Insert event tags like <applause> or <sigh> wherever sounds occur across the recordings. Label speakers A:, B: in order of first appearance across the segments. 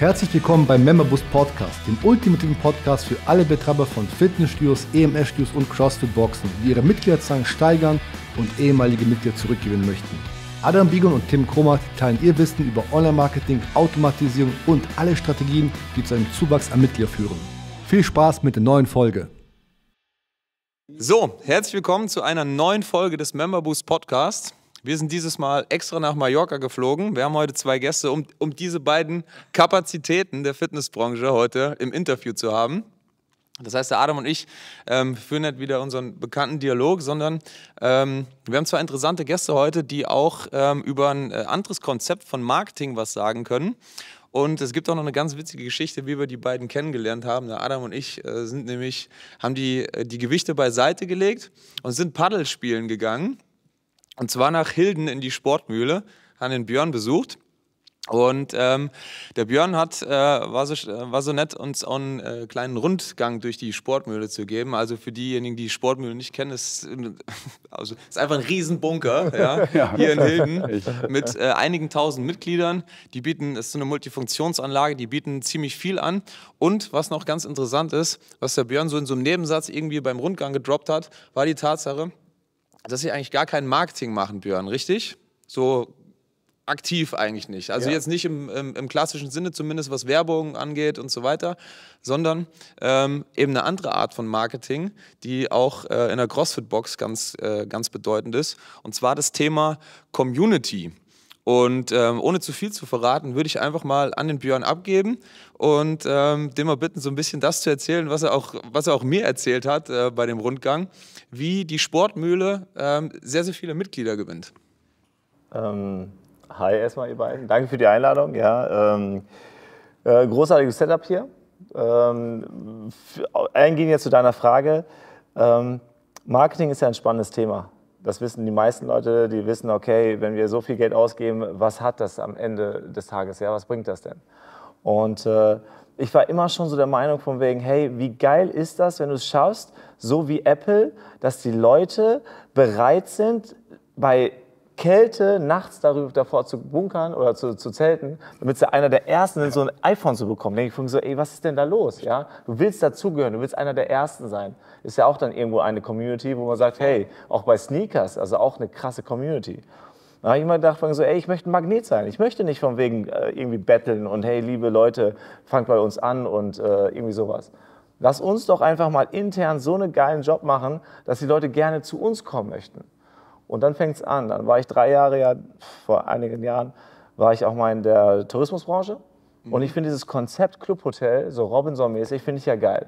A: Herzlich willkommen beim Memberboost Podcast, dem ultimativen Podcast für alle Betreiber von Fitnessstudios, EMS-Studios und CrossFit-Boxen, die ihre Mitgliederzahlen steigern und ehemalige Mitglieder zurückgewinnen möchten. Adam Bigon und Tim Kromat teilen ihr Wissen über Online-Marketing, Automatisierung und alle Strategien, die zu einem Zuwachs an Mitglieder führen. Viel Spaß mit der neuen Folge.
B: So, herzlich willkommen zu einer neuen Folge des Memberboost Podcasts. Wir sind dieses Mal extra nach Mallorca geflogen. Wir haben heute zwei Gäste, um, um diese beiden Kapazitäten der Fitnessbranche heute im Interview zu haben. Das heißt, der Adam und ich ähm, führen nicht wieder unseren bekannten Dialog, sondern ähm, wir haben zwei interessante Gäste heute, die auch ähm, über ein äh, anderes Konzept von Marketing was sagen können. Und es gibt auch noch eine ganz witzige Geschichte, wie wir die beiden kennengelernt haben. Der Adam und ich äh, sind nämlich, haben die, äh, die Gewichte beiseite gelegt und sind Paddel spielen gegangen. Und zwar nach Hilden in die Sportmühle, haben den Björn besucht. Und ähm, der Björn hat, äh, war, so, war so nett, uns auch einen äh, kleinen Rundgang durch die Sportmühle zu geben. Also für diejenigen, die die Sportmühle nicht kennen, ist, <laughs> also, ist einfach ein Riesenbunker <laughs> ja, ja. hier in Hilden <laughs> mit äh, einigen tausend Mitgliedern. Die bieten, es ist so eine Multifunktionsanlage, die bieten ziemlich viel an. Und was noch ganz interessant ist, was der Björn so in so einem Nebensatz irgendwie beim Rundgang gedroppt hat, war die Tatsache, dass sie eigentlich gar kein Marketing machen, Björn, richtig? So aktiv eigentlich nicht. Also ja. jetzt nicht im, im, im, klassischen Sinne, zumindest was Werbung angeht und so weiter, sondern ähm, eben eine andere Art von Marketing, die auch äh, in der CrossFit-Box ganz, äh, ganz bedeutend ist. Und zwar das Thema Community. Und ähm, ohne zu viel zu verraten, würde ich einfach mal an den Björn abgeben und ähm, den mal bitten, so ein bisschen das zu erzählen, was er auch, was er auch mir erzählt hat äh, bei dem Rundgang, wie die Sportmühle ähm, sehr, sehr viele Mitglieder gewinnt.
C: Ähm, hi erstmal, ihr beiden. Danke für die Einladung. Ja, ähm, äh, großartiges Setup hier. Ähm, eingehen jetzt zu deiner Frage. Marketing ist ja ein spannendes Thema das wissen die meisten Leute, die wissen, okay, wenn wir so viel Geld ausgeben, was hat das am Ende des Tages? Ja, was bringt das denn? Und äh, ich war immer schon so der Meinung von wegen, hey, wie geil ist das, wenn du es schaffst, so wie Apple, dass die Leute bereit sind, bei Kälte nachts darüber, davor zu bunkern oder zu, zu zelten, damit sie einer der Ersten sind, so ein iPhone zu bekommen. Da denke ich so, ey, was ist denn da los? Ja? Du willst dazugehören, du willst einer der Ersten sein. Ist ja auch dann irgendwo eine Community, wo man sagt, hey, auch bei Sneakers, also auch eine krasse Community. Da habe ich immer gedacht, so, ey, ich möchte ein Magnet sein. Ich möchte nicht von wegen äh, irgendwie betteln und hey, liebe Leute, fangt bei uns an und äh, irgendwie sowas. Lass uns doch einfach mal intern so einen geilen Job machen, dass die Leute gerne zu uns kommen möchten. Und dann fängt es an. Dann war ich drei Jahre, ja, vor einigen Jahren, war ich auch mal in der Tourismusbranche. Mhm. Und ich finde dieses Konzept Clubhotel, so Robinson-mäßig, finde ich ja geil.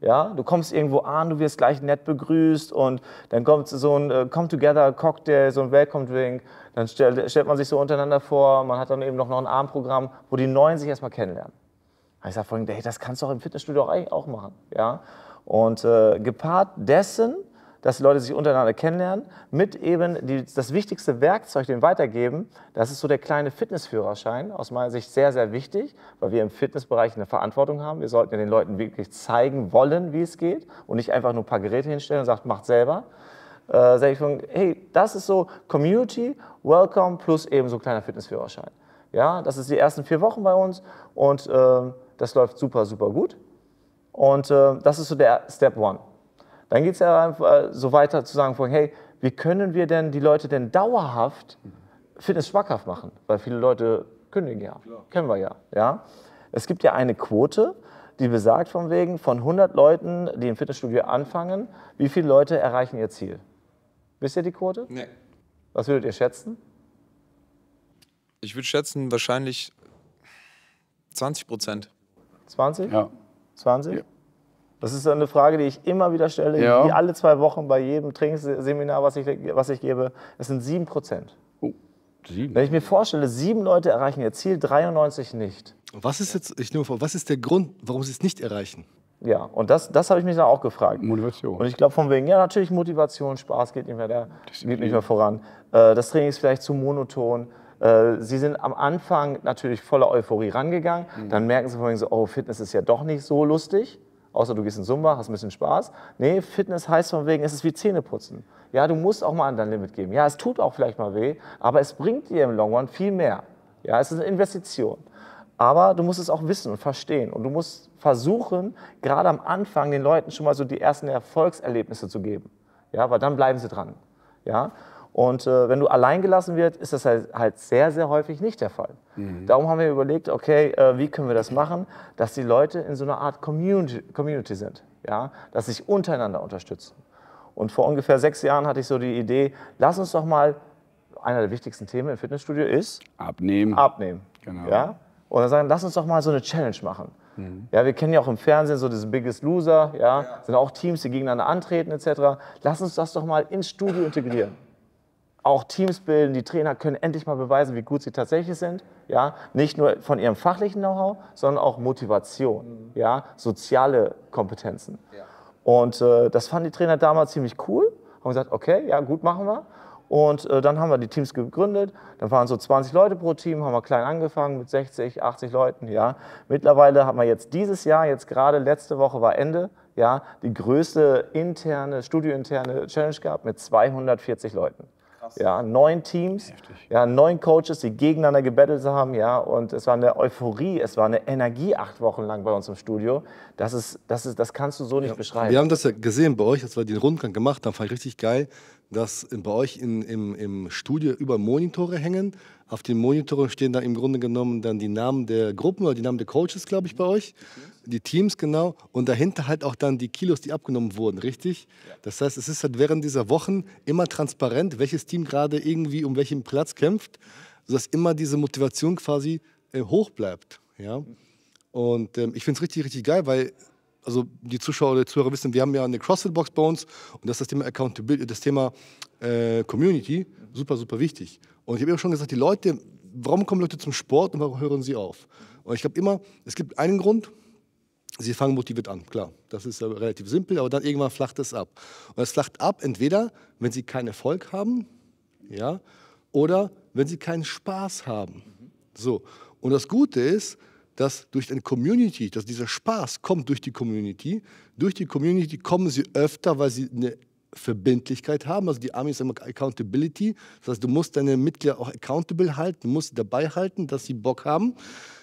C: Ja, du kommst irgendwo an, du wirst gleich nett begrüßt und dann kommt so ein äh, Come-Together-Cocktail, so ein Welcome-Drink. Dann stellt, stellt man sich so untereinander vor, man hat dann eben noch, noch ein Abendprogramm, wo die Neuen sich erstmal kennenlernen. Ich sage vorhin, hey, das kannst du auch im Fitnessstudio auch, auch machen. Ja? Und äh, gepaart dessen dass die Leute sich untereinander kennenlernen, mit eben die, das wichtigste Werkzeug, den weitergeben. Das ist so der kleine Fitnessführerschein, aus meiner Sicht sehr, sehr wichtig, weil wir im Fitnessbereich eine Verantwortung haben. Wir sollten den Leuten wirklich zeigen wollen, wie es geht und nicht einfach nur ein paar Geräte hinstellen und sagen, macht selber. Äh, sage ich von, hey, das ist so Community, Welcome plus eben so ein kleiner Fitnessführerschein. Ja, das ist die ersten vier Wochen bei uns und äh, das läuft super, super gut. Und äh, das ist so der Step One. Dann geht es ja äh, so weiter zu sagen, hey, wie können wir denn die Leute denn dauerhaft Fitness schmackhaft machen? Weil viele Leute kündigen ja, Klar. kennen wir ja, ja. Es gibt ja eine Quote, die besagt von wegen, von 100 Leuten, die im Fitnessstudio anfangen, wie viele Leute erreichen ihr Ziel? Wisst ihr die Quote? Nee. Was würdet ihr schätzen?
B: Ich würde schätzen, wahrscheinlich 20 Prozent.
C: 20? Ja. 20? Ja. Das ist eine Frage, die ich immer wieder stelle, ja. wie alle zwei Wochen bei jedem Trainingsseminar, was ich, was ich gebe. Es sind sieben Prozent. Oh, sieben. Wenn ich mir vorstelle, sieben Leute erreichen ihr Ziel, 93 nicht.
A: Was ist jetzt, ich nehme vor, was ist der Grund, warum sie es nicht erreichen?
C: Ja, und das, das habe ich mich dann auch gefragt. Motivation. Und ich glaube von wegen, ja, natürlich Motivation, Spaß geht nicht mehr, der, geht nicht mehr voran. Äh, das Training ist vielleicht zu monoton. Äh, sie sind am Anfang natürlich voller Euphorie rangegangen. Mhm. Dann merken sie von wegen so, oh, Fitness ist ja doch nicht so lustig außer du gehst in Zumba, hast ein bisschen Spaß. Nee, Fitness heißt von wegen, es ist wie Zähneputzen. Ja, du musst auch mal an dein Limit gehen. Ja, es tut auch vielleicht mal weh, aber es bringt dir im Long Run viel mehr. Ja, es ist eine Investition. Aber du musst es auch wissen und verstehen. Und du musst versuchen, gerade am Anfang den Leuten schon mal so die ersten Erfolgserlebnisse zu geben. Ja, weil dann bleiben sie dran. Ja? Und äh, wenn du allein gelassen wird, ist das halt, halt sehr, sehr häufig nicht der Fall. Mhm. Darum haben wir überlegt, okay, äh, wie können wir das machen, dass die Leute in so einer Art Community, Community sind, ja? dass sich untereinander unterstützen. Und vor ungefähr sechs Jahren hatte ich so die Idee, lass uns doch mal, einer der wichtigsten Themen im Fitnessstudio ist
D: Abnehmen.
C: Abnehmen. Genau. Ja? Und dann sagen, lass uns doch mal so eine Challenge machen. Mhm. Ja, wir kennen ja auch im Fernsehen so das Biggest Loser, ja? ja, sind auch Teams, die gegeneinander antreten etc. Lass uns das doch mal ins Studio integrieren auch Teams bilden. Die Trainer können endlich mal beweisen, wie gut sie tatsächlich sind. Ja? Nicht nur von ihrem fachlichen Know-how, sondern auch Motivation, mhm. ja? soziale Kompetenzen. Ja. Und äh, das fanden die Trainer damals ziemlich cool. Haben gesagt, okay, ja gut, machen wir. Und äh, dann haben wir die Teams gegründet. Dann waren so 20 Leute pro Team, haben wir klein angefangen mit 60, 80 Leuten. Ja. Mittlerweile haben wir jetzt dieses Jahr, jetzt gerade letzte Woche war Ende, ja, die größte interne, studiointerne Challenge gehabt mit 240 Leuten. Krass. Ja, neun Teams, ja, neun Coaches, die gegeneinander gebettelt haben, ja, und es war eine Euphorie, es war eine Energie acht Wochen lang bei uns im Studio. Das ist, das ist, das kannst du so nicht ja, beschreiben.
A: Wir haben das ja gesehen bei euch, als wir den Rundgang gemacht haben, fand ich richtig geil, dass bei euch in, im, im Studio über Monitore hängen. Auf den Monitoren stehen da im Grunde genommen dann die Namen der Gruppen oder die Namen der Coaches, glaube ich, bei euch. Die Teams, genau. Und dahinter halt auch dann die Kilos, die abgenommen wurden, richtig? Ja. Das heißt, es ist halt während dieser Wochen immer transparent, welches Team gerade irgendwie um welchen Platz kämpft, sodass immer diese Motivation quasi äh, hoch bleibt. Ja? Und ähm, ich finde es richtig, richtig geil, weil also die Zuschauer oder Zuhörer wissen, wir haben ja eine CrossFit-Box bei uns und das ist das Thema Accountability, das Thema äh, Community, super, super wichtig. Und ich habe ja schon gesagt, die Leute, warum kommen Leute zum Sport und warum hören sie auf? Und ich glaube immer, es gibt einen Grund, sie fangen motiviert an, klar, das ist ja relativ simpel, aber dann irgendwann flacht es ab. Und es flacht ab, entweder, wenn sie keinen Erfolg haben, ja, oder wenn sie keinen Spaß haben. So. Und das Gute ist, dass durch eine Community, dass dieser Spaß kommt durch die Community. Durch die Community kommen sie öfter, weil sie eine Verbindlichkeit haben. Also die Army ist immer Accountability. Das heißt, du musst deine Mitglieder auch accountable halten, du musst sie dabei halten, dass sie Bock haben.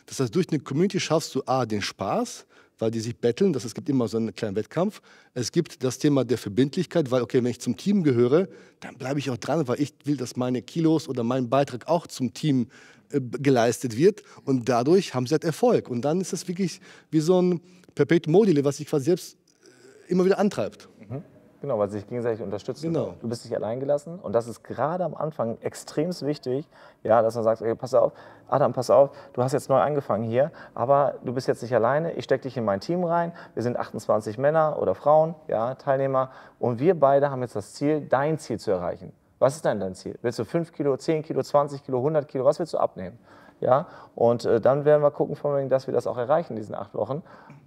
A: Das heißt, durch eine Community schaffst du A, den Spaß, weil die sich betteln. Das, es gibt immer so einen kleinen Wettkampf. Es gibt das Thema der Verbindlichkeit, weil, okay, wenn ich zum Team gehöre, dann bleibe ich auch dran, weil ich will, dass meine Kilos oder mein Beitrag auch zum Team geleistet wird und dadurch haben sie halt Erfolg. Und dann ist es wirklich wie so ein Perpetuum mobile, was sich quasi selbst äh, immer wieder antreibt.
C: Mhm. Genau, weil sie sich gegenseitig unterstützen.
A: Genau.
C: Du bist nicht allein gelassen und das ist gerade am Anfang extrem wichtig, ja, dass man sagt, okay, pass auf, Adam, pass auf, du hast jetzt neu angefangen hier, aber du bist jetzt nicht alleine, ich stecke dich in mein Team rein, wir sind 28 Männer oder Frauen, ja, Teilnehmer und wir beide haben jetzt das Ziel, dein Ziel zu erreichen. Was ist denn dein Ziel? Willst du 5 Kilo, 10 Kilo, 20 Kilo, 100 Kilo? Was willst du abnehmen? Ja? Und äh, dann werden wir gucken, dass wir das auch erreichen in diesen acht Wochen,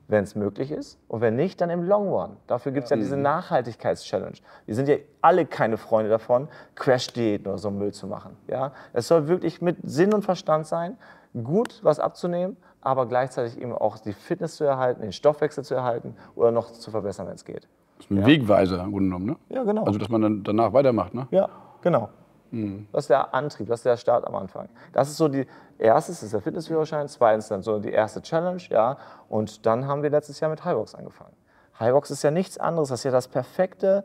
C: wenn es möglich ist. Und wenn nicht, dann im Long Run. Dafür gibt es ja. ja diese. Nachhaltigkeitschallenge. Wir sind ja alle keine Freunde davon, Crash-Diäten oder so Müll zu machen. Ja? Es soll wirklich mit Sinn und Verstand sein, gut was abzunehmen, aber gleichzeitig eben auch die Fitness zu erhalten, den Stoffwechsel zu erhalten oder noch zu verbessern, wenn es geht.
D: Das ist ein ja. Wegweiser im Grunde genommen, ne?
C: Ja, genau.
D: Also, dass man dann danach weitermacht, ne?
C: Ja, genau. Mhm. Das ist der Antrieb, das ist der Start am Anfang. Das ist so die erste, ist der Fitnessführerschein, zweitens dann so die erste Challenge, ja. Und dann haben wir letztes Jahr mit Highbox angefangen. Highbox ist ja nichts anderes, das ist ja das perfekte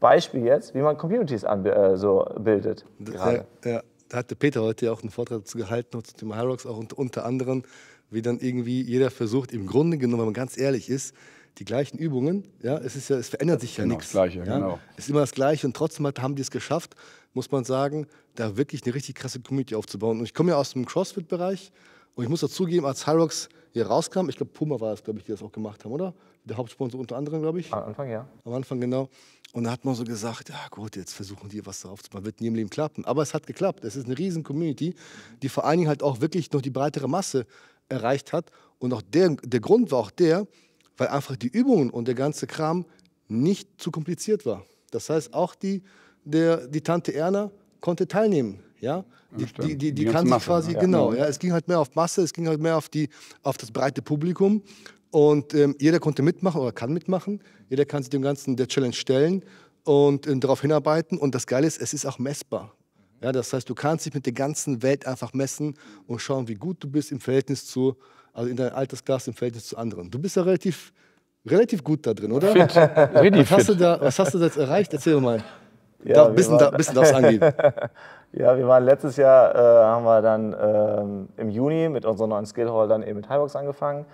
C: Beispiel jetzt, wie man Communities an, äh, so bildet.
A: Ja, ja, da hatte Peter heute auch einen Vortrag dazu gehalten, zu dem Highbox auch unter anderem, wie dann irgendwie jeder versucht, im Grunde genommen, wenn man ganz ehrlich ist, die gleichen Übungen. Ja, es, ist ja, es verändert sich ja
D: genau,
A: nichts.
D: Das Gleiche,
A: ja?
D: genau.
A: Es ist immer das Gleiche und trotzdem haben die es geschafft, muss man sagen, da wirklich eine richtig krasse Community aufzubauen. Und ich komme ja aus dem CrossFit-Bereich und ich muss dazugeben, als Hyrox hier rauskam, ich glaube Puma war es, glaube ich, die das auch gemacht haben, oder? Der Hauptsponsor unter anderem, glaube ich.
C: Am Anfang, ja.
A: Am Anfang, genau. Und da hat man so gesagt, ja gut, jetzt versuchen die was darauf zu machen, wird nie im Leben klappen. Aber es hat geklappt. Es ist eine riesen Community, die vor allen Dingen halt auch wirklich noch die breitere Masse erreicht hat. Und auch der, der Grund war auch der, weil einfach die Übungen und der ganze Kram nicht zu kompliziert war. Das heißt, auch die, der, die Tante Erna konnte teilnehmen. Ja? Die, ja, die, die, die, kann sich quasi, ja. genau, ja, es ging halt mehr auf Masse, es ging halt mehr auf, die, auf das breite Publikum. Und ähm, jeder konnte mitmachen oder kann mitmachen. Jeder kann sich dem Ganzen der Challenge stellen und äh, darauf hinarbeiten. Und das Geile ist, es ist auch messbar. Ja, das heißt, du kannst dich mit der ganzen Welt einfach messen und schauen, wie gut du bist im Verhältnis zu, also in deiner Altersklasse im Verhältnis zu anderen. Du bist ja relativ, relativ gut da drin, oder?
D: Fit.
A: Was hast, du da, was hast du da jetzt erreicht? Erzähl mal.
C: Ja,
A: da, bisschen,
C: waren-
A: da, bisschen das angeben. <laughs>
C: Ja, wir waren letztes Jahr, äh, haben wir dann ähm, im Juni mit unserer neuen Skillhall dann eben mit Highbox angefangen,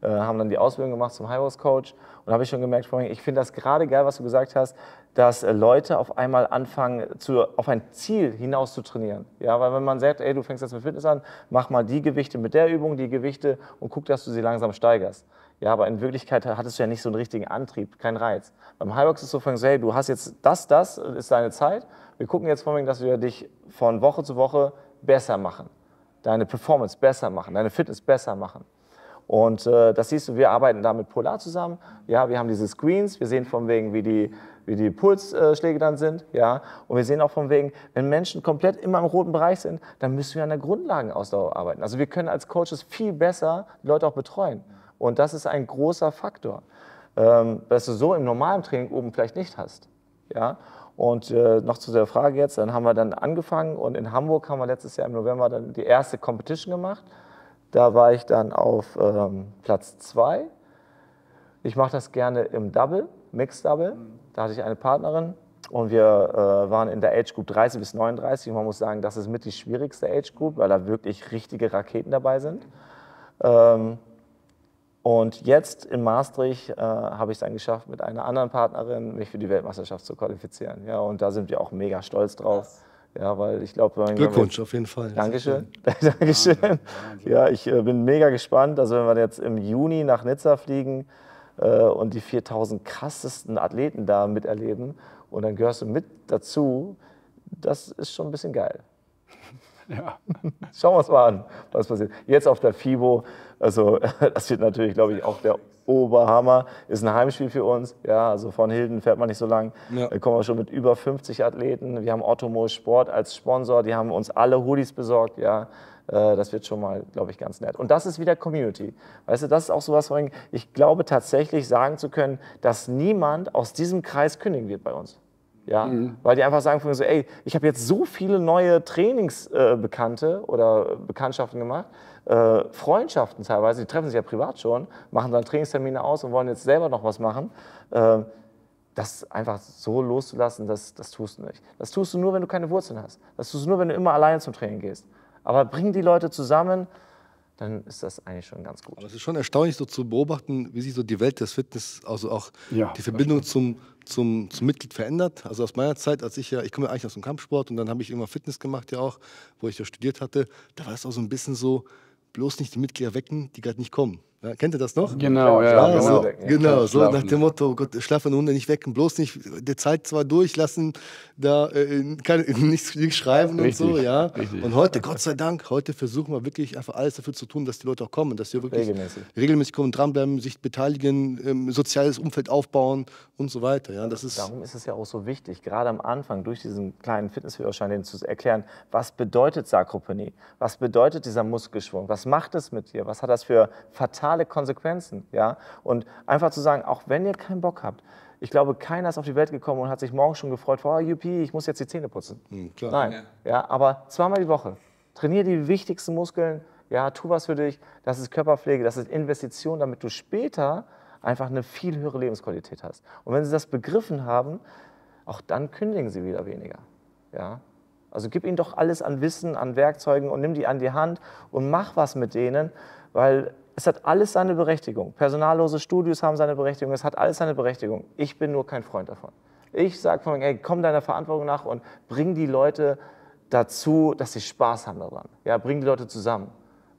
C: äh, haben dann die Ausbildung gemacht zum Highbox Coach und habe ich schon gemerkt, ich finde das gerade geil, was du gesagt hast, dass äh, Leute auf einmal anfangen, zu, auf ein Ziel hinaus zu trainieren. Ja, weil wenn man sagt, ey, du fängst jetzt mit Fitness an, mach mal die Gewichte mit der Übung, die Gewichte und guck, dass du sie langsam steigerst. Ja, aber in Wirklichkeit hattest du ja nicht so einen richtigen Antrieb, keinen Reiz. Beim Highbox ist es so, von, hey, du hast jetzt das, das ist deine Zeit. Wir gucken jetzt vor allem, dass wir dich von Woche zu Woche besser machen. Deine Performance besser machen, deine Fitness besser machen. Und äh, das siehst du, wir arbeiten da mit Polar zusammen. Ja, wir haben diese Screens, wir sehen von wegen, wie die, wie die Pulsschläge dann sind. Ja, und wir sehen auch von wegen, wenn Menschen komplett immer im roten Bereich sind, dann müssen wir an der Grundlagenausdauer arbeiten. Also wir können als Coaches viel besser die Leute auch betreuen. Und das ist ein großer Faktor, ähm, dass du so im normalen Training oben vielleicht nicht hast. Ja? Und äh, noch zu der Frage jetzt, dann haben wir dann angefangen und in Hamburg haben wir letztes Jahr im November dann die erste Competition gemacht. Da war ich dann auf ähm, Platz zwei. Ich mache das gerne im Double, Mixed Double. Da hatte ich eine Partnerin und wir äh, waren in der Age Group 30 bis 39. Und man muss sagen, das ist mit die schwierigste Age Group, weil da wirklich richtige Raketen dabei sind. Ähm, und jetzt in Maastricht äh, habe ich es dann geschafft, mit einer anderen Partnerin mich für die Weltmeisterschaft zu qualifizieren. Ja, und da sind wir auch mega stolz drauf. Ja, weil ich glaube,
A: Glückwunsch, auf jeden Fall.
C: Dankeschön. <laughs> Dankeschön. Ja, ich äh, bin mega gespannt. Also wenn wir jetzt im Juni nach Nizza fliegen äh, und die 4000 krassesten Athleten da miterleben und dann gehörst du mit dazu, das ist schon ein bisschen geil.
D: Ja. <laughs>
C: Schauen wir uns mal an, was passiert. Jetzt auf der FIBO, also <laughs> das wird natürlich, glaube ich, auch der Oberhammer. Ist ein Heimspiel für uns. Ja, also von Hilden fährt man nicht so lang.
A: Ja.
C: Da kommen wir schon mit über 50 Athleten. Wir haben Ottomo Sport als Sponsor. Die haben uns alle Hoodies besorgt. Ja, Äh, das wird schon mal, glaube ich, ganz nett. Und das ist wieder Community. Weißt du, das ist auch sowas, ich glaube tatsächlich sagen zu können, dass niemand aus diesem Kreis kündigen wird bei uns. Ja, weil die einfach sagen so, ey, ich habe jetzt so viele neue Trainingsbekannte äh, oder Bekanntschaften gemacht, äh, Freundschaften teilweise, die treffen sich ja privat schon, machen dann Trainingstermine aus und wollen jetzt selber noch was machen. Äh, das einfach so loszulassen, das, das tust du nicht. Das tust du nur, wenn du keine Wurzeln hast. Das tust du nur, wenn du immer alleine zum Training gehst. Aber bring die Leute zusammen, dann ist das eigentlich schon ganz gut.
A: Aber es ist schon erstaunlich, so zu beobachten, wie sich so die Welt des Fitness, also auch
D: Ja,
A: die Verbindung zum, zum, zum Mitglied verändert. Also aus meiner Zeit, als ich ja, ich komme ja eigentlich aus dem Kampfsport und dann habe ich immer Fitness gemacht ja auch, wo ich ja studiert hatte, da war es auch so ein bisschen so, bloß nicht die Mitglieder wecken, die gerade nicht kommen. Ja, kennt ihr das noch?
D: Genau, ja,
C: Ja,
A: Ja,
C: genau.
A: so, genau, so nach dem Motto, oh Gott, schlafen Hunde nicht wecken, bloß nicht, die Zeit zwar durchlassen, da äh, keine, <laughs> nichts, nichts schreiben
D: Richtig,
A: und so, ja.
D: richtig.
A: Und heute, Gott sei Dank, heute versuchen wir wirklich einfach alles dafür zu tun, dass die Leute auch kommen, dass sie wirklich
C: Regelmäßig.
A: regelmäßig kommen, dranbleiben, sich beteiligen, ähm, soziales Umfeld aufbauen und so weiter, ja. Das ist,
C: Darum ist es ja auch so wichtig, gerade am Anfang durch diesen kleinen Fitnessführerschein den zu erklären, was bedeutet Sarkopenie? Was bedeutet dieser Muskelschwung? Was macht es mit dir? Was hat das für fatale Konsequenzen? Ja? Und einfach zu sagen, auch wenn ihr keinen Bock habt, ich glaube, keiner ist auf die Welt gekommen und hat sich morgen schon gefreut, oh, Juppie, ich muss jetzt die Zähne putzen.
A: Hm, klar.
C: Nein, ja. aber zweimal die Woche. Trainier die wichtigsten Muskeln, ja, tu was für dich. Das ist Körperpflege, das ist Investition, damit du später einfach eine viel höhere Lebensqualität hast. Und wenn sie das begriffen haben, auch dann kündigen sie wieder weniger. Ja? Also gib ihnen doch alles an Wissen, an Werkzeugen und nimm die an die Hand und mach was mit denen, weil es hat alles seine Berechtigung. Personallose Studios haben seine Berechtigung, es hat alles seine Berechtigung. Ich bin nur kein Freund davon. Ich sage von, ey, komm deiner Verantwortung nach und bring die Leute dazu, dass sie Spaß haben daran. Ja, bring die Leute zusammen.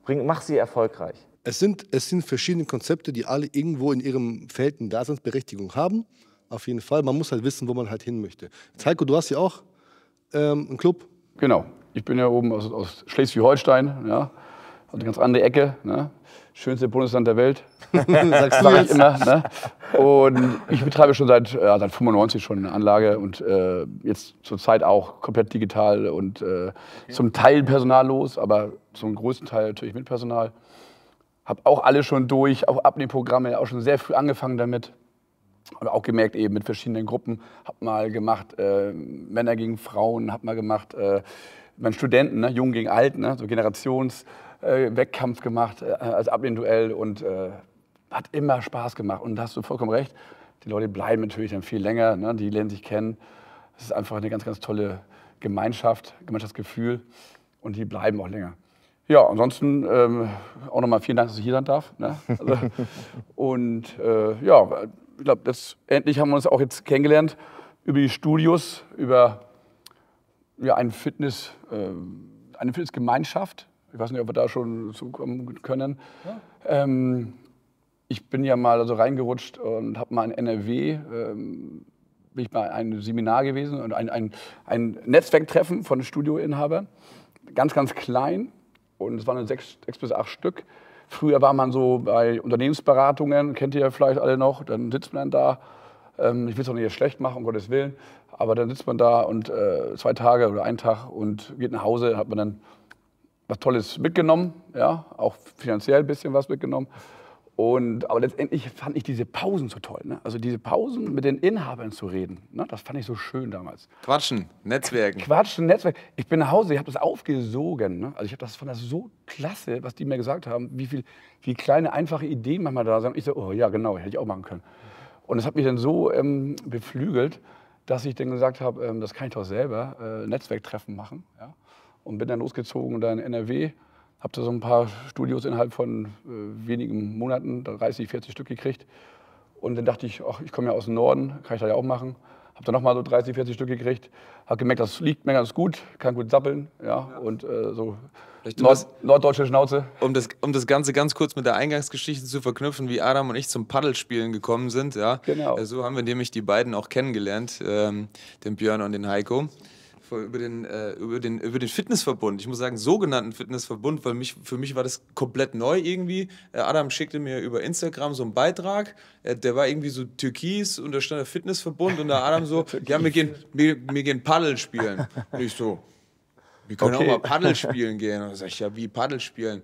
C: Bring, mach sie erfolgreich.
A: Es sind, es sind verschiedene Konzepte, die alle irgendwo in ihrem Feld eine Daseinsberechtigung haben. Auf jeden Fall. Man muss halt wissen, wo man halt hin möchte. Heiko, du hast ja auch ähm, einen Club.
D: Genau. Ich bin ja oben aus, aus Schleswig-Holstein, ja. Also eine ganz andere Ecke, ne? Schönste Bundesland der Welt, <laughs>
A: Sagst du
D: ich immer. Ne? Und ich betreibe schon seit, ja, seit 95 schon eine Anlage und äh, jetzt zurzeit auch komplett digital und äh, zum Teil personallos, aber zum größten Teil natürlich mit Personal. Habe auch alle schon durch, auch Abnehmprogramme, auch schon sehr früh angefangen damit. Und auch gemerkt eben mit verschiedenen Gruppen, hab mal gemacht äh, Männer gegen Frauen, hab mal gemacht äh, mit Studenten, ne, Jung gegen Alt, ne, so Generationswettkampf äh, gemacht äh, als Ablehnduell und äh, hat immer Spaß gemacht. Und da hast du vollkommen recht, die Leute bleiben natürlich dann viel länger, ne, die lernen sich kennen. Es ist einfach eine ganz, ganz tolle Gemeinschaft, Gemeinschaftsgefühl und die bleiben auch länger. Ja, ansonsten ähm, auch nochmal vielen Dank, dass ich hier sein darf. Ne? Also, <laughs> und äh, ja, ich glaube, endlich haben wir uns auch jetzt kennengelernt über die Studios, über ja, ein Fitness, äh, eine Fitnessgemeinschaft. Ich weiß nicht, ob wir da schon zukommen können. Ja. Ähm, ich bin ja mal so reingerutscht und habe mal in NRW, ähm, bin ich bei einem Seminar gewesen und ein, ein, ein Netzwerktreffen von Studioinhabern. Ganz, ganz klein und es waren sechs, sechs bis acht Stück. Früher war man so bei Unternehmensberatungen, kennt ihr ja vielleicht alle noch, dann sitzt man da. Ähm, ich will es auch nicht schlecht machen, um Gottes Willen, aber dann sitzt man da und äh, zwei Tage oder einen Tag und geht nach Hause, hat man dann was Tolles mitgenommen, ja, auch finanziell ein bisschen was mitgenommen. Und, aber letztendlich fand ich diese Pausen so toll. Ne? Also diese Pausen mit den Inhabern zu reden, ne? das fand ich so schön damals.
B: Quatschen, Netzwerken.
D: Quatschen, Netzwerken. Ich bin nach Hause, ich habe das aufgesogen. Ne? Also ich habe das fand das so klasse, was die mir gesagt haben, wie viel, wie kleine einfache Ideen manchmal da sind. Ich so, oh ja genau, hätte ich auch machen können. Und es hat mich dann so ähm, beflügelt, dass ich dann gesagt habe, ähm, das kann ich doch selber äh, Netzwerktreffen machen. Ja? Und bin dann losgezogen da in NRW habe da so ein paar Studios innerhalb von äh, wenigen Monaten, 30, 40 Stück gekriegt. Und dann dachte ich, ach, ich komme ja aus dem Norden, kann ich da ja auch machen. Habe dann nochmal so 30, 40 Stück gekriegt. Habe gemerkt, das liegt mir ganz gut, kann gut sappeln. Ja, ja. Und äh, so Nord norddeutsche Schnauze.
B: Um das, um das Ganze ganz kurz mit der Eingangsgeschichte zu verknüpfen, wie Adam und ich zum Paddelspielen gekommen sind. Ja, genau. Äh, so haben wir nämlich die beiden auch kennengelernt, ähm, den Björn und den Heiko über den, äh, über, den, über den Fitnessverbund. Ich muss sagen, sogenannten Fitnessverbund, weil mich, für mich war das komplett neu irgendwie. Äh, Adam schickte mir über Instagram so einen Beitrag, äh, der war irgendwie so türkis und da stand der Fitnessverbund und da Adam so, <laughs> ja, wir gehen, wir, wir gehen Paddel spielen. Und ich so, wir können okay. auch mal Paddel <laughs> spielen gehen. Und da sag ich, ja, wie Paddel spielen?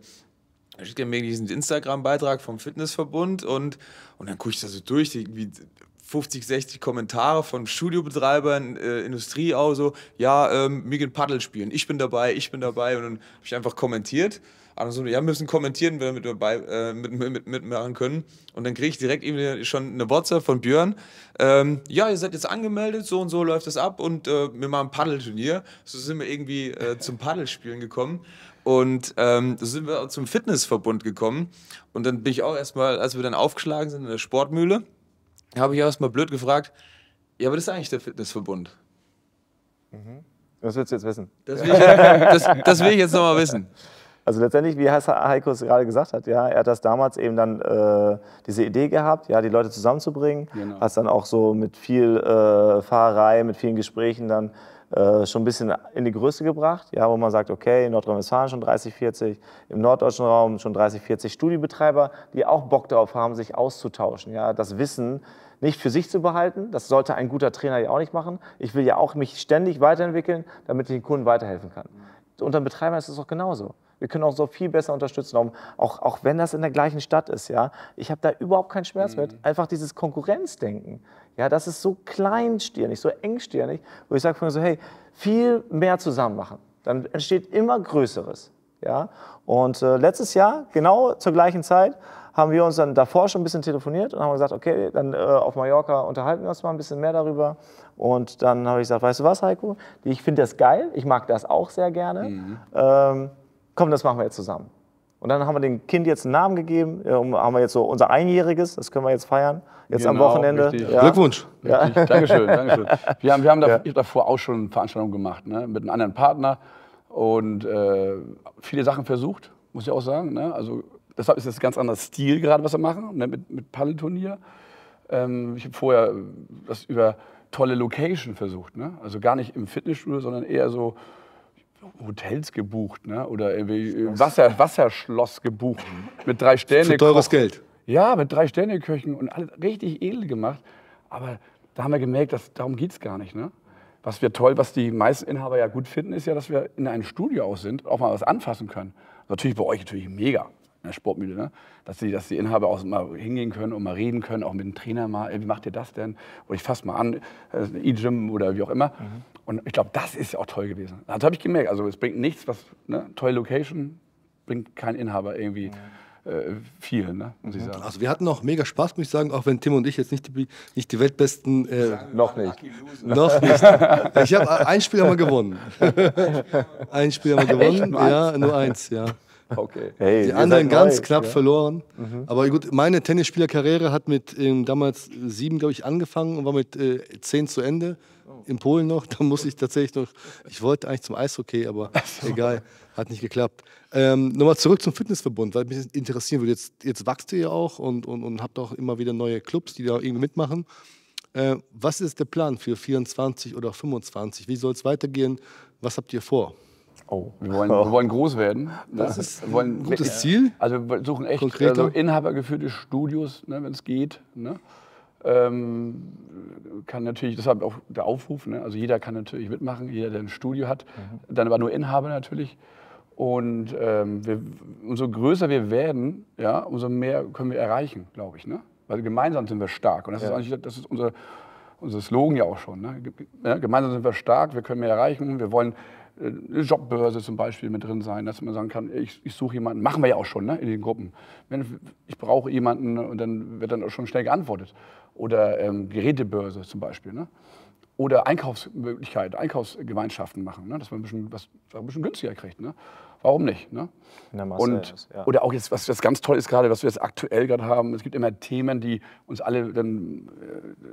B: Da schickt er mir diesen Instagram-Beitrag vom Fitnessverbund und, und dann gucke ich da so durch, irgendwie 50, 60 Kommentare von Studiobetreibern, äh, Industrie auch so, ja, ähm, wir gehen Paddel spielen, ich bin dabei, ich bin dabei und dann habe ich einfach kommentiert. Also so, ja, müssen kommentieren, wenn wir mit äh, mit, mit, mitmachen können. Und dann kriege ich direkt irgendwie schon eine WhatsApp von Björn. Ähm, ja, ihr seid jetzt angemeldet, so und so läuft das ab und äh, wir machen ein Paddelturnier. So sind wir irgendwie äh, zum Paddelspielen gekommen. Und ähm, so sind wir zum Fitnessverbund gekommen. Und dann bin ich auch erstmal, als wir dann aufgeschlagen sind in der Sportmühle, habe ich erstmal blöd gefragt, ja, aber das ist eigentlich der Fitnessverbund.
C: Mhm. Was willst du jetzt wissen?
B: Das will ich, <laughs> das, das will ich jetzt nochmal wissen.
C: Also letztendlich, wie Heiko es gerade gesagt hat, ja, er hat das damals eben dann äh, diese Idee gehabt, ja, die Leute zusammenzubringen, genau. hat es dann auch so mit viel äh, Fahrerei, mit vielen Gesprächen dann äh, schon ein bisschen in die Größe gebracht, ja, wo man sagt, okay, in Nordrhein-Westfalen schon 30, 40, im norddeutschen Raum schon 30, 40 Studiebetreiber, die auch Bock darauf haben, sich auszutauschen, ja, das Wissen nicht für sich zu behalten. Das sollte ein guter Trainer ja auch nicht machen. Ich will ja auch mich ständig weiterentwickeln, damit ich den Kunden weiterhelfen kann. Unter Betreibern ist es auch genauso. Wir können auch so viel besser unterstützen, auch, auch wenn das in der gleichen Stadt ist. Ja? Ich habe da überhaupt keinen Schmerz mhm. mit. Einfach dieses Konkurrenzdenken. Ja, das ist so kleinstirnig, so engstirnig, wo ich sage so, hey, viel mehr zusammen machen. Dann entsteht immer Größeres. Ja? Und äh, letztes Jahr, genau zur gleichen Zeit, haben wir uns dann davor schon ein bisschen telefoniert und haben gesagt, okay, dann äh, auf Mallorca unterhalten wir uns mal ein bisschen mehr darüber. Und dann habe ich gesagt, weißt du was, Heiko, ich finde das geil, ich mag das auch sehr gerne. Mhm. Ähm, komm, das machen wir jetzt zusammen. Und dann haben wir dem Kind jetzt einen Namen gegeben, äh, haben wir jetzt so unser Einjähriges, das können wir jetzt feiern, jetzt genau, am Wochenende.
B: Ja. Glückwunsch.
D: Ja. Dankeschön, Dankeschön. Wir haben, wir haben ja. davor auch schon Veranstaltungen gemacht, ne, mit einem anderen Partner und äh, viele Sachen versucht, muss ich auch sagen. Ne? Also Deshalb ist es ein ganz anderer Stil gerade, was wir machen, ne, mit, mit Paddelturnier. Ähm, ich habe vorher das über tolle Location versucht. Ne? Also gar nicht im Fitnessstudio, sondern eher so Hotels gebucht ne? oder irgendwie Wasser, Wasserschloss gebucht mit drei Sterne. Für
B: teures Geld.
D: Ja, mit drei Sterne-Köchen und alles richtig edel gemacht. Aber da haben wir gemerkt, dass, darum geht es gar nicht. Ne? Was wir toll, was die meisten Inhaber ja gut finden, ist ja, dass wir in einem Studio aus sind, auch mal was anfassen können. Natürlich bei euch natürlich mega in der Sportmühle, ne? dass, die, dass die Inhaber auch mal hingehen können und mal reden können, auch mit dem Trainer mal, ey, wie macht ihr das denn? Oder ich fasse mal an, äh, E-Gym oder wie auch immer. Mhm. Und ich glaube, das ist ja auch toll gewesen. Das habe ich gemerkt. Also es bringt nichts, was, ne? tolle Location, bringt kein Inhaber irgendwie. Äh, viel, ne, muss ich sagen.
A: Also wir hatten noch mega Spaß, muss ich sagen, auch wenn Tim und ich jetzt nicht die, nicht die weltbesten... Äh,
C: noch nicht.
A: Noch nicht. <laughs> Ich habe ein Spiel haben wir gewonnen. <laughs> ein Spiel haben wir gewonnen, ja, nur eins, ja.
C: Okay.
A: Hey, die anderen ganz neu, knapp ja? verloren. Mhm. Aber gut, meine Tennisspielerkarriere hat mit ähm, damals sieben, glaube ich, angefangen und war mit äh, zehn zu Ende. In Polen noch. <laughs> Da muss ich tatsächlich noch. Ich wollte eigentlich zum Eishockey, aber so. egal, hat nicht geklappt. Ähm, Nochmal zurück zum Fitnessverbund, weil mich interessieren würde. Jetzt, jetzt wächst ihr ja auch und, und, und habt auch immer wieder neue Clubs, die da irgendwie mitmachen. Äh, was ist der Plan für 24 oder 25? Wie soll es weitergehen? Was habt ihr vor?
D: Oh. Wir, wollen, wir wollen groß werden.
A: Das ne? ist ein wollen, gutes Ziel.
D: Also wir suchen echt also inhabergeführte Studios, ne, wenn es geht. Ne? Ähm, kann natürlich, deshalb auch der Aufruf, ne? also jeder kann natürlich mitmachen, jeder, der ein Studio hat, mhm. dann aber nur Inhaber natürlich. Und ähm, wir, umso größer wir werden, ja, umso mehr können wir erreichen, glaube ich. Ne? Weil gemeinsam sind wir stark. Und das ja. ist eigentlich das ist unser, unser Slogan ja auch schon. Ne? Gemeinsam sind wir stark, wir können mehr erreichen. Wir wollen eine Jobbörse zum Beispiel mit drin sein, dass man sagen kann, ich, ich suche jemanden, machen wir ja auch schon ne, in den Gruppen. Wenn ich brauche jemanden und dann wird dann auch schon schnell geantwortet. Oder ähm, Gerätebörse zum Beispiel. Ne? Oder Einkaufsmöglichkeiten, Einkaufsgemeinschaften machen, ne? dass man ein bisschen, was, ein bisschen günstiger kriegt. Ne? Warum nicht? Ne? Und, ist, ja. Oder auch jetzt, was, was ganz toll ist gerade, was wir jetzt aktuell gerade haben, es gibt immer Themen, die uns alle dann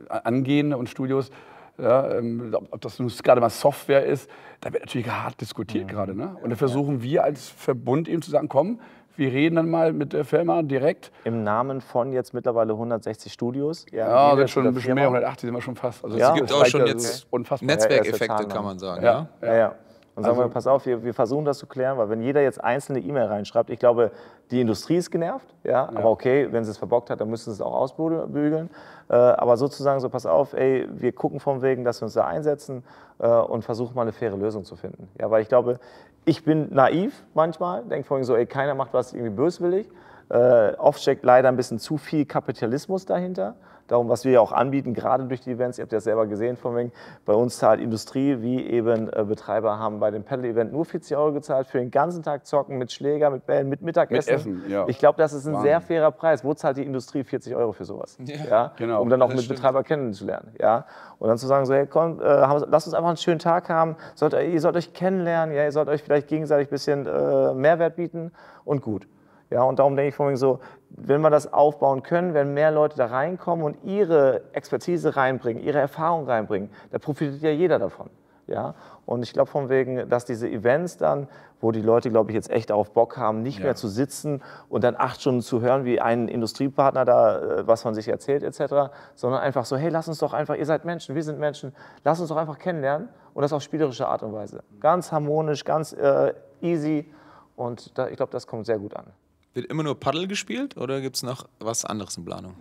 D: äh, angehen und Studios ja, ähm, ob das nun gerade mal Software ist, da wird natürlich hart diskutiert mhm. gerade. Ne? Und da versuchen wir als Verbund eben zu sagen, komm, wir reden dann mal mit der Firma direkt.
C: Im Namen von jetzt mittlerweile 160 Studios.
D: Ja, ja wird schon ein bisschen mehr, 180 sind wir schon fast.
B: Also ja, es gibt auch schon jetzt Netzwerkeffekte, kann man sagen.
C: ja. ja. ja. Und sagen also, wir, pass auf, wir, wir, versuchen das zu klären, weil wenn jeder jetzt einzelne E-Mail reinschreibt, ich glaube, die Industrie ist genervt, ja, ja. aber okay, wenn sie es verbockt hat, dann müssen sie es auch ausbügeln. Äh, aber sozusagen so, pass auf, ey, wir gucken vom Wegen, dass wir uns da einsetzen äh, und versuchen mal eine faire Lösung zu finden. Ja, weil ich glaube, ich bin naiv manchmal, denke vorhin so, ey, keiner macht was irgendwie böswillig. Äh, oft steckt leider ein bisschen zu viel Kapitalismus dahinter darum, was wir ja auch anbieten, gerade durch die Events. Ihr habt ja selber gesehen von wegen, bei uns zahlt Industrie wie eben äh, Betreiber haben bei dem Pedal-Event nur 40 Euro gezahlt für den ganzen Tag zocken mit Schläger, mit Bällen, mit Mittagessen. Mit Essen, ja. Ich glaube, das ist ein Wahnsinn. sehr fairer Preis. Wo zahlt die Industrie 40 Euro für sowas? Ja, ja? Genau. Um dann auch mit stimmt. Betreiber kennenzulernen. Ja? Und dann zu sagen, so, hey, komm, äh, lasst uns einfach einen schönen Tag haben. Sollt, ihr sollt euch kennenlernen, ja? ihr sollt euch vielleicht gegenseitig ein bisschen äh, Mehrwert bieten und gut. Ja, und darum denke ich vorhin so, wenn wir das aufbauen können, wenn mehr Leute da reinkommen und ihre Expertise reinbringen, ihre Erfahrung reinbringen, da profitiert ja jeder davon. Ja? Und ich glaube von wegen, dass diese Events dann, wo die Leute, glaube ich, jetzt echt darauf Bock haben, nicht ja. mehr zu sitzen und dann acht Stunden zu hören, wie ein Industriepartner da äh, was von sich erzählt etc., sondern einfach so, hey, lass uns doch einfach, ihr seid Menschen, wir sind Menschen, lass uns doch einfach kennenlernen und das auf spielerische Art und Weise. Ganz harmonisch, ganz äh, easy und da, ich glaube, das kommt sehr gut an.
B: Wird immer nur Paddel gespielt oder gibt es noch was anderes in Planung?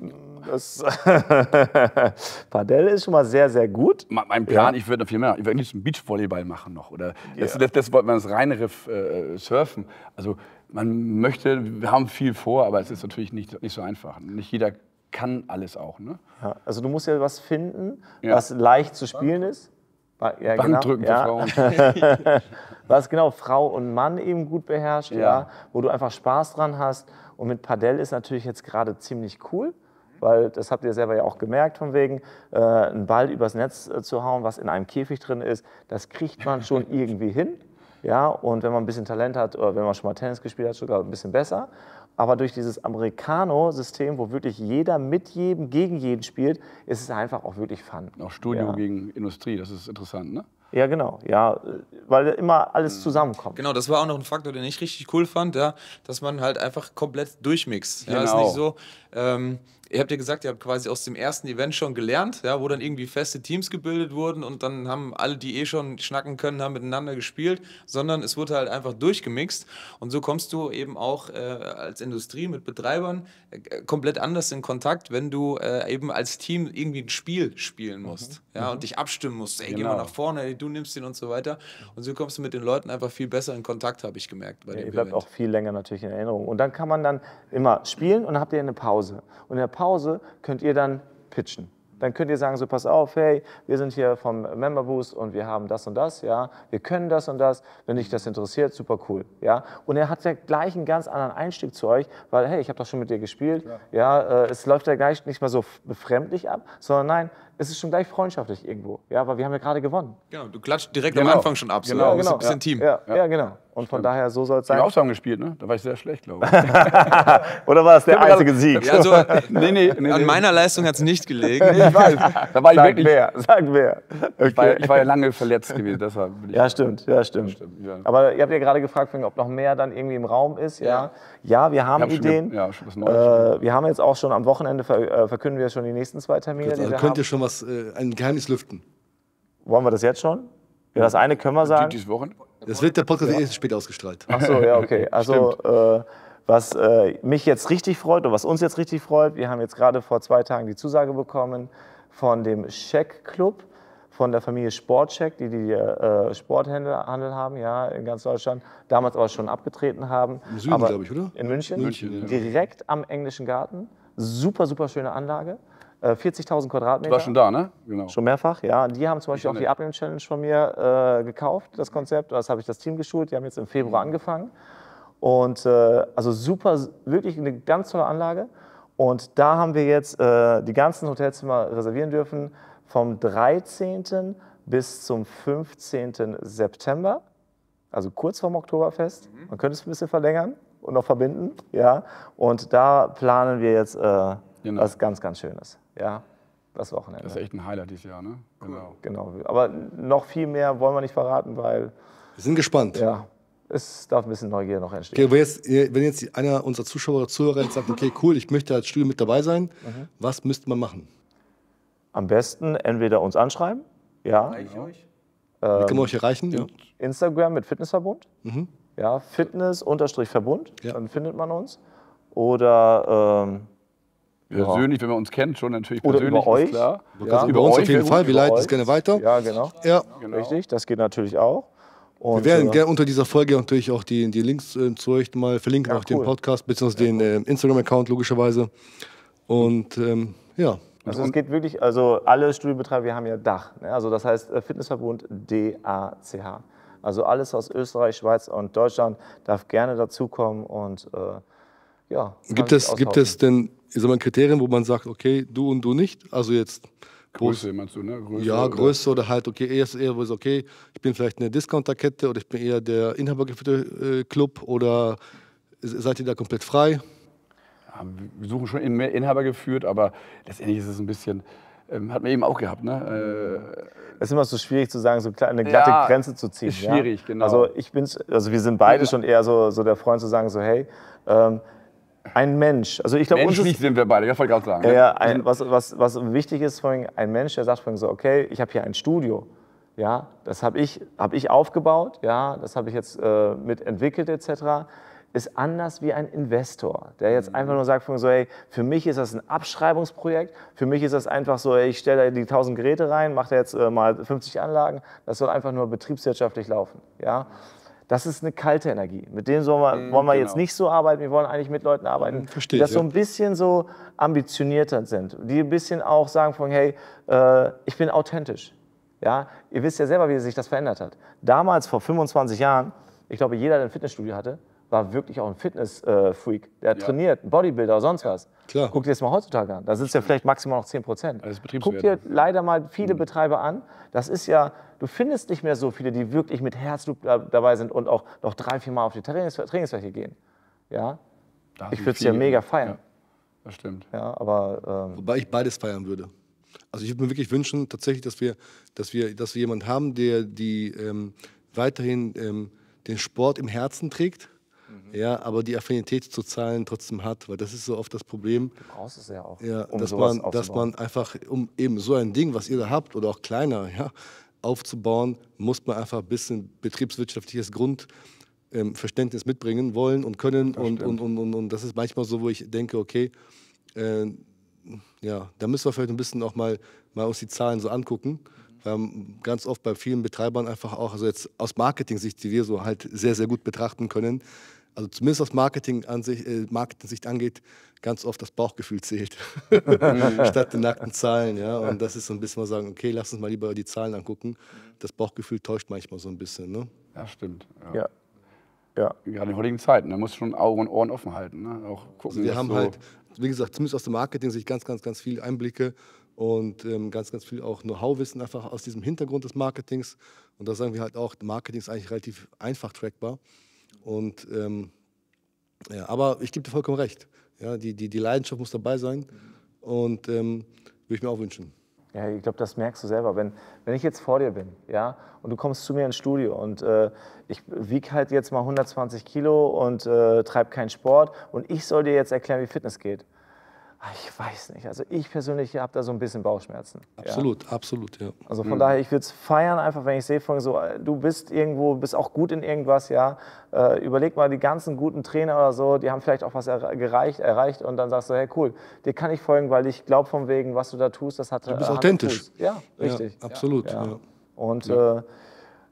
C: Das <laughs> Paddel ist schon mal sehr, sehr gut.
D: Mein Plan, ja. ich würde viel mehr, ich würde nicht ein Beachvolleyball machen noch. Oder ja. das, das, das wollte man das reine Riff äh, surfen. Also man möchte, wir haben viel vor, aber es ist natürlich nicht, nicht so einfach. Nicht jeder kann alles auch. Ne?
C: Ja, also du musst ja was finden, was leicht zu spielen ist.
D: Ja, Bankdrücken genau,
C: für Frauen. <laughs> Was genau Frau und Mann eben gut beherrscht, ja. ja. wo du einfach Spaß dran hast. Und mit Padel ist natürlich jetzt gerade ziemlich cool, weil das habt ihr selber ja auch gemerkt von wegen, äh, einen Ball übers Netz äh, zu hauen, was in einem Käfig drin ist, das kriegt man schon <laughs> irgendwie hin. Ja, und wenn man ein bisschen Talent hat oder wenn man schon mal Tennis gespielt hat, sogar ein bisschen besser. Aber durch dieses Americano-System, wo wirklich jeder mit jedem gegen jeden spielt, ist es einfach auch wirklich fun.
D: Auch Studio ja. gegen Industrie, das ist interessant, ne?
C: Ja, genau. Ja, weil immer alles mhm. zusammenkommt.
B: Genau, das war auch noch ein Faktor, den ich richtig cool fand, ja, dass man halt einfach komplett durchmixt. Ja, genau. ist nicht so, ähm, ihr habt ja gesagt, ihr habt quasi aus dem ersten Event schon gelernt, ja, wo dann irgendwie feste Teams gebildet wurden und dann haben alle, die eh schon schnacken können, haben miteinander gespielt, sondern es wurde halt einfach durchgemixt und so kommst du eben auch äh, als Industrie mit Betreibern äh, komplett anders in Kontakt, wenn du äh, eben als Team irgendwie ein Spiel spielen musst, mhm. ja, mhm. und dich abstimmen musst, ey, genau. geh mal genau. nach vorne, du nimmst ihn und so weiter. Und so kommst du mit den Leuten einfach viel besser in Kontakt, habe ich gemerkt. Bei
C: Ja,
B: dem
C: ihr bleibt
B: Event.
C: auch viel länger natürlich in Erinnerung. Und dann kann man dann immer spielen und dann habt ihr eine Pause. Und in der Pause könnt ihr dann pitchen. Dann könnt ihr sagen, so pass auf, hey, wir sind hier vom Member Boost und wir haben das und das, ja, wir können das und das, wenn dich das interessiert, super cool, ja. Und er hat ja gleich einen ganz anderen Einstieg zu euch, weil, hey, ich habe doch schon mit dir gespielt, ja, äh, es läuft ja gleich nicht mehr so befremdlich ab, sondern nein, es ist schon gleich freundschaftlich irgendwo, ja, weil wir haben ja gerade gewonnen.
B: Genau, du klatscht direkt
D: Genau.
B: am Anfang schon ab. So.
D: Genau,
B: Du bist
C: genau.
B: ein bisschen Team.
C: Ja, ja, genau. Und von daher, so soll es
D: Ich habe
C: sein.
D: auch gespielt, ne? Da war ich sehr schlecht, glaube ich. <laughs>
C: Oder war das der
D: Ja, aber
C: einzige Sieg?
B: Ja, also, <laughs>
D: nee, nee, nee.
B: an meiner Leistung hat es nicht gelegen.
D: Ich weiß. Da war ich
C: Sag
D: wirklich.
C: wer, sag wer.
D: Ich war,
C: Okay.
D: ich war ja lange verletzt gewesen, deshalb <laughs> bin ich.
C: Ja, stimmt, ja, stimmt.
D: stimmt, ja.
C: Aber ihr habt ja gerade gefragt, ob noch mehr dann irgendwie im Raum ist. Ja, ja, wir haben
D: Ich hab schon
C: Ideen.
D: ge- ja, schon was Neues.
C: äh, wir haben jetzt auch schon am Wochenende ver äh, verkünden wir schon die nächsten zwei Termine. Die
A: Also
C: wir
A: könnt
C: haben.
A: ihr schon was, äh, ein Geheimnis lüften.
C: Wollen wir das jetzt schon? Ja, das eine können wir sagen.
D: Dieses Wochen.
A: Das wird der Podcast erst spät ausgestrahlt.
C: Ach so, ja, okay. <laughs> Also, äh, was äh, mich jetzt richtig freut und was uns jetzt richtig freut, wir haben jetzt gerade vor zwei Tagen die Zusage bekommen von dem Check Club, von der Familie Sportcheck, die die äh, Sporthandel Handel haben, ja, in ganz Deutschland, damals aber schon abgetreten haben.
A: Im Süden,
C: Aber
A: glaub ich, oder?
C: In München,
A: München, ja.
C: direkt am englischen Garten. Super, super schöne Anlage. Äh, 40.000 Quadratmeter.
D: Du warst schon da, ne? Genau.
C: Schon mehrfach, ja. Die haben zum Beispiel auch die. Abnehm-Challenge von mir äh, gekauft, das Konzept. Das habe ich das Team geschult. Die haben jetzt im
D: Mhm.
C: Februar angefangen. Und äh, also super, wirklich eine ganz tolle Anlage. Und da haben wir jetzt äh, die ganzen Hotelzimmer reservieren dürfen vom 13. bis zum 15. September. Also kurz vorm Oktoberfest.
D: Mhm.
C: Man könnte es ein bisschen verlängern und noch verbinden. Ja. Und da planen wir jetzt äh,
D: Genau.
C: was ganz, ganz Schönes. Ja. Das Wochenende.
D: Das ist echt ein Highlight dieses Jahr, ne? Genau.
C: Genau, aber noch viel mehr wollen wir nicht verraten, weil
A: Wir sind gespannt.
C: ja, es darf ein bisschen Neugier noch entstehen.
A: Okay, wenn jetzt, wenn jetzt einer unserer Zuschauer oder Zuhörer sagt, okay, cool, ich möchte als Studio mit dabei sein,
C: Mhm.
A: was müsste man machen?
C: Am besten entweder uns anschreiben, ja,
A: Wie kann man euch erreichen? Ja.
C: Instagram mit Fitnessverbund, ja, Fitness-Verbund,
A: Ja.
C: dann findet man uns. Oder ähm,
D: Persönlich, wenn man uns kennt, schon natürlich
C: Oder
D: persönlich,
C: über euch.
D: ist klar.
A: Also über uns auf jeden Fall, wir leiten es
C: euch.
A: gerne weiter.
C: ja, genau,
A: Ja.
C: richtig, das geht natürlich auch. Und,
A: Wir werden
C: äh,
A: gerne unter dieser Folge natürlich auch die, die Links äh, zu euch mal verlinken,
C: Ja,
A: auch den
C: cool.
A: Podcast, beziehungsweise den äh, Instagram-Account logischerweise. Und ähm, ja,
C: Also es geht wirklich, also alle Studiobetreiber, wir haben ja Dach. Ne? Also das heißt äh, Fitnessverbund DACH. Also alles aus Österreich, Schweiz und Deutschland darf gerne dazukommen und äh, ja.
A: gibt es, gibt es denn ich sag mal, Kriterien, wo man sagt, okay, du und du nicht? Also jetzt
D: Größe, meinst du, ne? Größe,
A: Ja,
D: oder-
A: Größe oder halt, okay, eher ist eher, wo es okay, ich bin vielleicht eine Discounterkette oder ich bin eher der inhabergeführte äh, Club oder seid ihr da komplett frei?
D: Ja, wir suchen schon Inhaber geführt, aber letztendlich ist es ein bisschen, ähm, hat man eben auch gehabt, ne? Äh,
C: Es ist immer so schwierig zu sagen, so eine glatte
D: Ja,
C: Grenze zu ziehen.
D: ist schwierig,
C: ja?
D: genau.
C: Also ich bin's, also wir sind beide schon eher so, so der Freund zu sagen, so hey, ähm, ein Mensch, also ich glaube, uns
D: menschlich
C: ist,
D: sind wir beide, das wollte ich gerade sagen.
C: ja,
D: ne?
C: ja, ein, was, was, was wichtig ist, ein Mensch, der sagt so, okay, ich habe hier ein Studio, ja, das habe ich, hab ich aufgebaut, ja, das habe ich jetzt äh, mitentwickelt etc., ist anders wie ein Investor, der jetzt einfach nur sagt, so, hey, für mich ist das ein Abschreibungsprojekt, für mich ist das einfach so, ey, ich stelle da die 1000 Geräte rein, mache da jetzt äh, mal 50 Anlagen, das soll einfach nur betriebswirtschaftlich laufen, ja. Das ist eine kalte Energie. Mit denen soll man, wollen wir jetzt
D: genau.
C: nicht so arbeiten. Wir wollen eigentlich mit Leuten arbeiten,
A: verstehe
C: die das
A: ich,
C: so
A: ja.
C: ein bisschen so ambitionierter sind. Die ein bisschen auch sagen von, hey, äh, ich bin authentisch. Ja, ihr wisst ja selber, wie sich das verändert hat. Damals, vor 25 Jahren, ich glaube, jeder, der ein Fitnessstudio hatte, war wirklich auch ein Fitness-Freak. Der hat trainiert, ein Bodybuilder oder sonst was.
A: Klar.
C: Guck dir das mal heutzutage an. Da sind es ja vielleicht maximal noch 10 Prozent. Guck dir leider mal viele Betreiber an. Das ist ja, du findest nicht mehr so viele, die wirklich mit Herzblut da- dabei sind und auch noch drei, vier Mal auf die Trainings Trainingsfläche gehen. Ja, ich würde es ja mega feiern.
D: Ja, das stimmt.
C: Ja, aber ähm,
A: Wobei ich beides feiern würde. Also ich würde mir wirklich wünschen, tatsächlich, dass wir, dass wir, dass wir jemanden haben, der die ähm, weiterhin ähm, den Sport im Herzen trägt, ja, aber die Affinität zu Zahlen trotzdem hat, weil das ist so oft das Problem,
C: du brauchst es ja auch,
A: ja,
C: um
A: dass, man, dass man einfach, um eben so ein Ding, was ihr da habt oder auch kleiner, ja, aufzubauen, muss man einfach ein bisschen betriebswirtschaftliches Grundverständnis ähm, Verständnis mitbringen wollen und können. Und, und, und, und, und das ist manchmal so, wo ich denke, okay, äh, ja, da müssen wir vielleicht ein bisschen auch mal, mal uns die Zahlen so angucken. weil ganz oft bei vielen Betreibern einfach auch, also jetzt aus Marketing-Sicht, die wir so halt sehr, sehr gut betrachten können, also zumindest was Marketing an sich, äh, Marketing-Sicht angeht, ganz oft das Bauchgefühl zählt, <laughs> statt den nackten Zahlen. Ja? Und das ist so ein bisschen mal sagen, okay, lass uns mal lieber die Zahlen angucken. Das Bauchgefühl täuscht manchmal so ein bisschen. Ne?
D: Ja, stimmt.
C: Ja. Ja.
D: Gerade in den heutigen Zeiten, da musst du schon Augen und Ohren offen halten. Ne? Auch gucken,
A: Also wir haben
D: so
A: halt, wie gesagt, zumindest aus der Marketing-Sicht ganz, ganz, ganz viele Einblicke und ähm, ganz, ganz viel auch Know-how-Wissen einfach aus diesem Hintergrund des Marketings. Und da sagen wir halt auch, Marketing ist eigentlich relativ einfach trackbar. Und ähm, ja, aber ich gebe dir vollkommen recht. Ja, die, die, die Leidenschaft muss dabei sein und ähm, würde ich mir auch wünschen.
C: Ja, ich glaube, das merkst du selber. Wenn, wenn ich jetzt vor dir bin, ja, und du kommst zu mir ins Studio und äh, ich wiege halt jetzt mal 120 Kilo und äh, treibe keinen Sport und ich soll dir jetzt erklären, wie Fitness geht. Ah, Ich weiß nicht. Also ich persönlich habe da so ein bisschen Bauchschmerzen. Ja.
A: Absolut, absolut, ja.
C: Also von daher, ich würde es feiern, einfach wenn ich sehe, von so, äh, du bist irgendwo, bist auch gut in irgendwas, ja. Äh, überleg mal, die ganzen guten Trainer oder so, die haben vielleicht auch was er gereicht, erreicht und dann sagst du, hey cool, dir kann ich folgen, weil ich glaube von wegen, was du da tust, das hat
A: Du bist
C: hat
A: authentisch.
C: Ja, richtig.
A: Ja, absolut.
C: Ja.
A: Ja.
C: Und äh,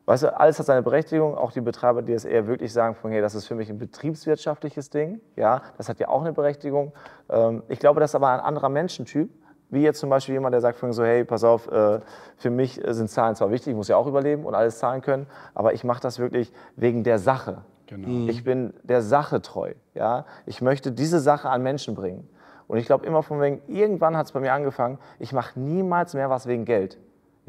C: weißt du, alles hat seine Berechtigung. Auch die Betreiber, die es eher wirklich sagen, von, hey, das ist für mich ein betriebswirtschaftliches Ding. Ja, das hat ja auch eine Berechtigung. Ähm, ich glaube, das ist aber ein anderer Menschentyp. Wie jetzt zum Beispiel jemand, der sagt von so, hey, pass auf, äh, für mich sind Zahlen zwar wichtig, ich muss ja auch überleben und alles zahlen können, aber ich mache das wirklich wegen der Sache.
D: Genau.
C: Ich bin der Sache treu. Ja? Ich möchte diese Sache an Menschen bringen. Und ich glaube immer von wegen, irgendwann hat es bei mir angefangen, ich mache niemals mehr was wegen Geld.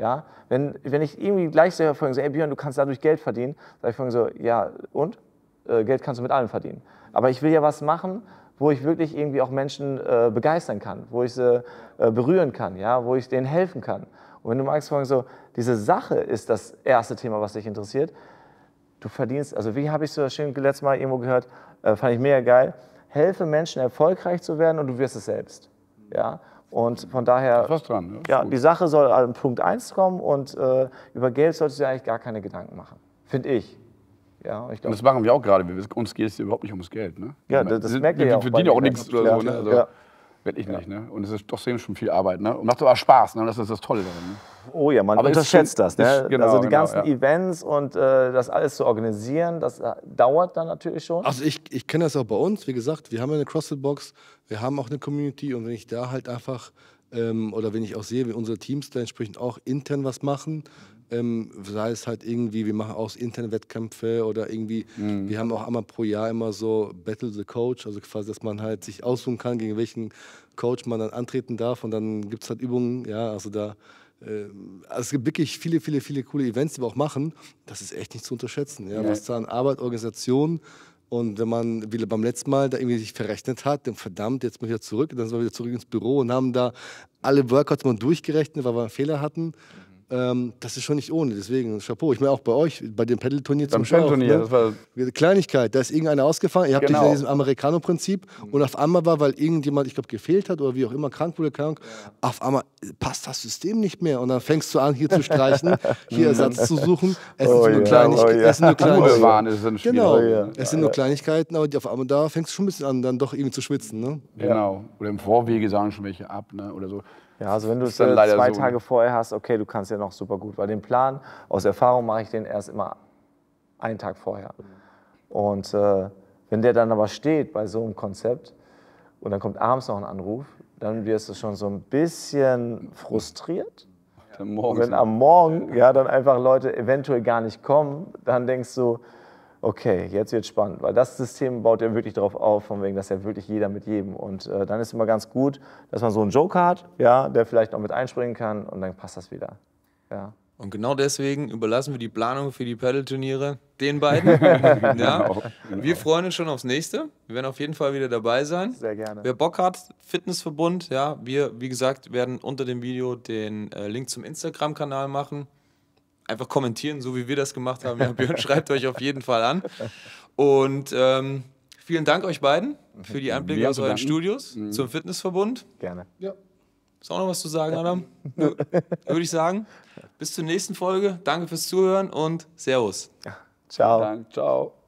C: Ja? Wenn, wenn ich irgendwie gleich so von so, ey Björn, du kannst dadurch Geld verdienen, sage ich von so, ja und? Äh, Geld kannst du mit allem verdienen. Aber ich will ja was machen, wo ich wirklich irgendwie auch Menschen äh, begeistern kann, wo ich sie äh, berühren kann, ja? wo ich denen helfen kann. Und wenn du magst, von so, diese Sache ist das erste Thema, was dich interessiert, du verdienst, also wie habe ich so schön letztes Mal irgendwo gehört, äh, fand ich mega geil, helfe Menschen erfolgreich zu werden und du wirst es selbst. Ja? Und von daher,
D: was dran. Ja, ist
C: ja,
D: gut.
C: die Sache soll an Punkt 1 kommen und äh, über Geld solltest du dir eigentlich gar keine Gedanken machen, finde ich. Ja, und ich
D: Und
C: glaube,
D: das machen wir auch gerade. Wir- Uns geht es überhaupt nicht ums Geld. Ne?
C: Ja,
D: Wir-
C: das- das
D: wir-
C: merkt ihr
D: wir
C: ja auch
D: verdienen auch nichts oder so. Ne? Also,
C: Ja.
D: Wirklich nicht. Ne? Und es ist trotzdem schon viel Arbeit. Ne? Und macht aber Spaß. Ne? Das ist das Tolle daran. Ne?
C: oh ja, man
D: Aber
C: unterschätzt das. Ne?
D: ist- genau,
C: also die
D: genau,
C: ganzen
D: ja.
C: Events und äh, das alles zu organisieren, das äh, dauert dann natürlich schon.
A: Also ich, ich kenne das auch bei uns, wie gesagt, wir haben ja eine CrossFit-Box, wir haben auch eine Community und wenn ich da halt einfach, ähm, oder wenn ich auch sehe, wie unsere Teams da entsprechend auch intern was machen, ähm, sei es halt irgendwie, wir machen auch interne Wettkämpfe oder irgendwie, wir haben auch einmal pro Jahr immer so Battle the Coach, also quasi, dass man halt sich aussuchen kann, gegen welchen Coach man dann antreten darf und dann gibt es halt Übungen, ja, also da ähm, also es gibt wirklich viele, viele, viele coole Events, die wir auch machen. Das ist echt nicht zu unterschätzen. Ja? Was da an Arbeit, Organisation und wenn man wie beim letzten Mal da irgendwie sich verrechnet hat, dann verdammt, jetzt mal wieder zurück, dann sind wir wieder zurück ins Büro und haben da alle Workouts mal durchgerechnet, weil wir einen Fehler hatten. Ähm, das ist schon nicht ohne, deswegen Chapeau. Ich meine auch bei euch, bei dem Pedal-Turnier zum
D: Turnier,
A: ne?
D: das war
A: Kleinigkeit, da ist irgendeiner ausgefallen, ihr habt
D: Genau.
A: genau. diesem Americano-Prinzip und auf einmal war, weil irgendjemand, ich glaube, gefehlt hat oder wie auch immer, krank wurde, krank, auf einmal passt das System nicht mehr und dann fängst du an, hier zu streichen, hier Ersatz zu suchen. Es
C: Oh
A: sind nur
C: ja,
A: Kleinigkeiten.
C: oh ja.
A: Es sind nur Kleinigkeiten. Genau,
C: ja.
A: es sind nur Kleinigkeiten, aber auf einmal da fängst du schon ein bisschen an, dann doch irgendwie zu schwitzen. Ne?
D: Genau. Oder im Vorwege sagen schon welche ab ne? oder so.
C: Ja, also wenn du es
D: dann
C: äh, zwei
D: so,
C: Tage vorher hast, okay, du kannst ja noch super gut, weil den Plan, aus Erfahrung mache ich den erst immer einen Tag vorher. Und äh, wenn der dann aber steht bei so einem Konzept und dann kommt abends noch ein Anruf, dann wirst du schon so ein bisschen frustriert.
D: Dann
C: Und
D: morgens
C: wenn am Morgen ja dann einfach Leute eventuell gar nicht kommen, dann denkst du, okay, jetzt wird spannend, weil das System baut ja wirklich darauf auf, von wegen, dass ja wirklich jeder mit jedem und äh, dann ist immer ganz gut, dass man so einen Joker hat, ja, der vielleicht noch mit einspringen kann und dann passt das wieder. Ja.
B: Und genau deswegen überlassen wir die Planung für die Paddle-Turniere den beiden. <laughs> ja.
D: Genau, genau.
B: Wir freuen uns schon aufs nächste. Wir werden auf jeden Fall wieder dabei sein.
C: Sehr gerne.
B: Wer Bock hat, Fitnessverbund, ja, wir, wie gesagt, werden unter dem Video den äh, Link zum Instagram-Kanal machen. Einfach kommentieren, so wie wir das gemacht haben. <laughs> Ja, Björn schreibt euch auf jeden Fall an. Und ähm, vielen Dank euch beiden für die Einblicke aus euren. Studios zum Fitnessverbund.
C: Gerne.
B: Ist auch noch was zu sagen, Adam? <laughs> Nö. Würde ich sagen. Bis zur nächsten Folge. Danke fürs Zuhören und Servus.
C: Ciao.
D: Dank. Ciao.